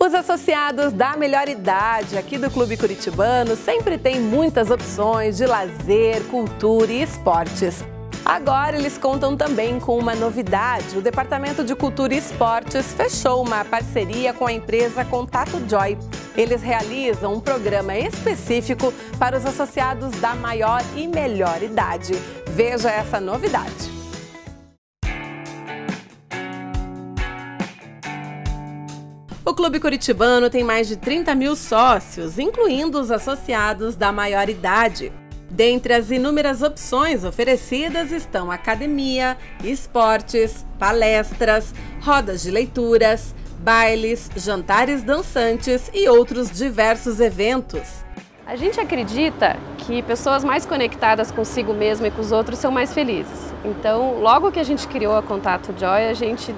Os associados da melhor idade aqui do Clube Curitibano sempre têm muitas opções de lazer, cultura e esportes. Agora eles contam também com uma novidade. O Departamento de Cultura e Esportes fechou uma parceria com a empresa Contato Joy. Eles realizam um programa específico para os associados da maior e melhor idade. Veja essa novidade. O Clube Curitibano tem mais de 30 mil sócios, incluindo os associados da maior idade. Dentre as inúmeras opções oferecidas estão academia, esportes, palestras, rodas de leituras, bailes, jantares dançantes e outros diversos eventos. A gente acredita que pessoas mais conectadas consigo mesma e com os outros são mais felizes. Então, logo que a gente criou a Contato Joy, a gente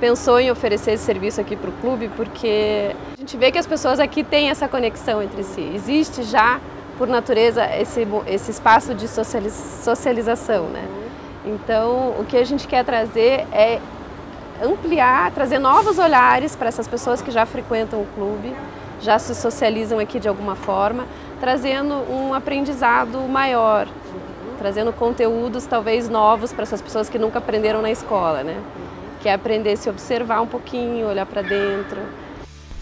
pensou em oferecer esse serviço aqui para o clube porque a gente vê que as pessoas aqui têm essa conexão entre si. Existe já, por natureza, esse, esse espaço de socialização, né? Então, o que a gente quer trazer é ampliar, trazer novos olhares para essas pessoas que já frequentam o clube, já se socializam aqui de alguma forma, trazendo um aprendizado maior, trazendo conteúdos talvez novos para essas pessoas que nunca aprenderam na escola, né? Que é aprender a se observar um pouquinho, olhar para dentro.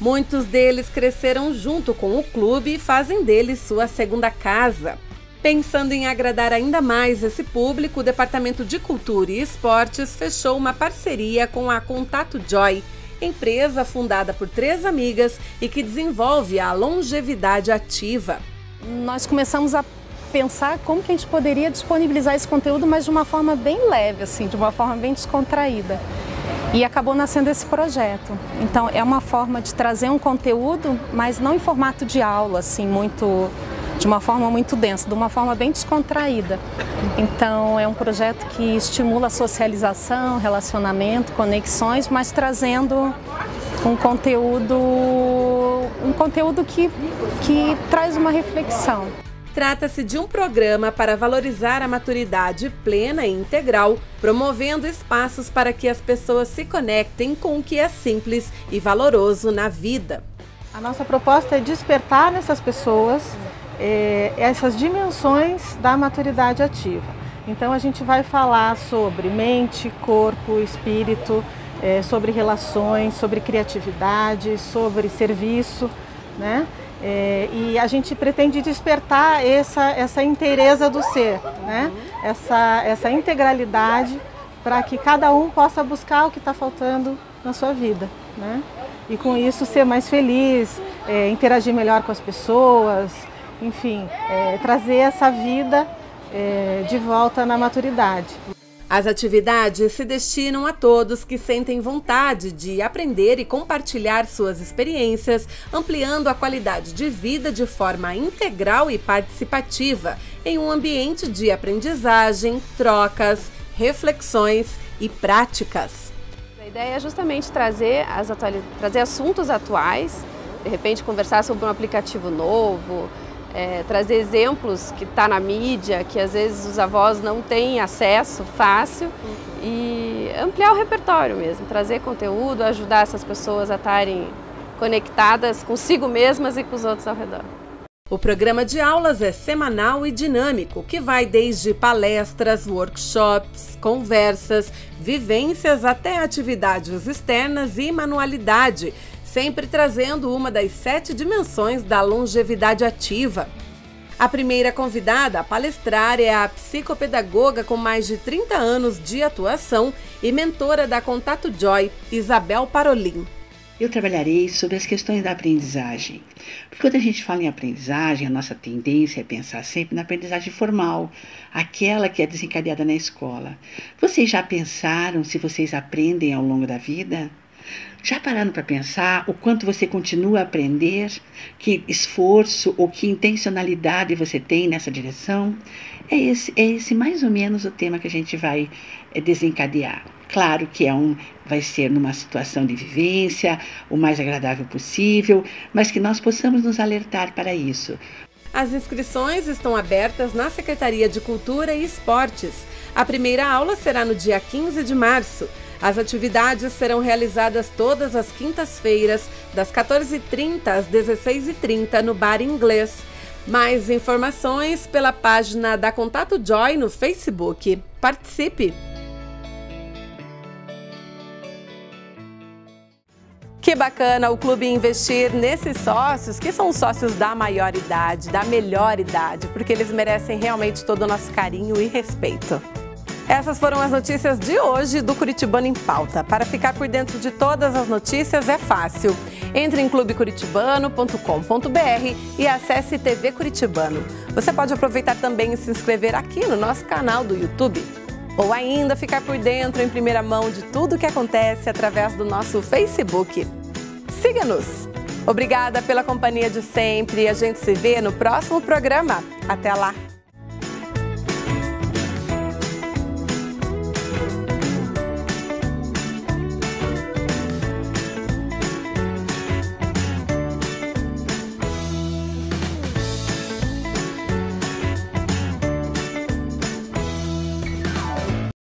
Muitos deles cresceram junto com o clube e fazem dele sua segunda casa. Pensando em agradar ainda mais esse público, o Departamento de Cultura e Esportes fechou uma parceria com a Contato Joy, empresa fundada por três amigas e que desenvolve a longevidade ativa. Nós começamos a pensar como que a gente poderia disponibilizar esse conteúdo, mas de uma forma bem leve, assim, de uma forma bem descontraída. E acabou nascendo esse projeto. Então é uma forma de trazer um conteúdo, mas não em formato de aula, assim, muito de uma forma muito densa, de uma forma bem descontraída. Então é um projeto que estimula a socialização, relacionamento, conexões, mas trazendo um conteúdo um conteúdo que, que traz uma reflexão. Trata-se de um programa para valorizar a maturidade plena e integral, promovendo espaços para que as pessoas se conectem com o que é simples e valoroso na vida. A nossa proposta é despertar nessas pessoas é, essas dimensões da maturidade ativa. Então a gente vai falar sobre mente, corpo, espírito, é, sobre relações, sobre criatividade, sobre serviço, né? É, e a gente pretende despertar essa, essa inteireza do ser, né? essa, essa integralidade para que cada um possa buscar o que está faltando na sua vida. Né? E com isso ser mais feliz, é, interagir melhor com as pessoas, enfim, é, trazer essa vida é, de volta na maturidade. As atividades se destinam a todos que sentem vontade de aprender e compartilhar suas experiências, ampliando a qualidade de vida de forma integral e participativa, em um ambiente de aprendizagem, trocas, reflexões e práticas. A ideia é justamente trazer, as trazer assuntos atuais, de repente conversar sobre um aplicativo novo, é, trazer exemplos que está na mídia, que às vezes os avós não têm acesso fácil uhum. e ampliar o repertório mesmo, trazer conteúdo, ajudar essas pessoas a estarem conectadas consigo mesmas e com os outros ao redor. O programa de aulas é semanal e dinâmico, que vai desde palestras, workshops, conversas, vivências até atividades externas e manualidade, sempre trazendo uma das sete dimensões da longevidade ativa. A primeira convidada a palestrar é a psicopedagoga com mais de 30 anos de atuação e mentora da Contato Joy, Isabel Parolin. Eu trabalharei sobre as questões da aprendizagem. Porque quando a gente fala em aprendizagem, a nossa tendência é pensar sempre na aprendizagem formal, aquela que é desencadeada na escola. Vocês já pensaram se vocês aprendem ao longo da vida? Já pararam para pensar o quanto você continua a aprender? Que esforço ou que intencionalidade você tem nessa direção? É esse, é esse mais ou menos o tema que a gente vai é, desencadear. Claro que é um, vai ser numa situação de vivência, o mais agradável possível, mas que nós possamos nos alertar para isso. As inscrições estão abertas na Secretaria de Cultura e Esportes. A primeira aula será no dia 15 de março. As atividades serão realizadas todas as quintas-feiras, das 14h30 às 16h30, no Bar Inglês. Mais informações pela página da Contato Joy no Facebook. Participe! Que bacana o clube investir nesses sócios, que são os sócios da maior idade, da melhor idade, porque eles merecem realmente todo o nosso carinho e respeito. Essas foram as notícias de hoje do Curitibano em Pauta. Para ficar por dentro de todas as notícias é fácil. Entre em clubecuritibano.com.br e acesse TV Curitibano. Você pode aproveitar também e se inscrever aqui no nosso canal do YouTube. Ou ainda ficar por dentro em primeira mão de tudo o que acontece através do nosso Facebook. Siga-nos! Obrigada pela companhia de sempre e a gente se vê no próximo programa. Até lá!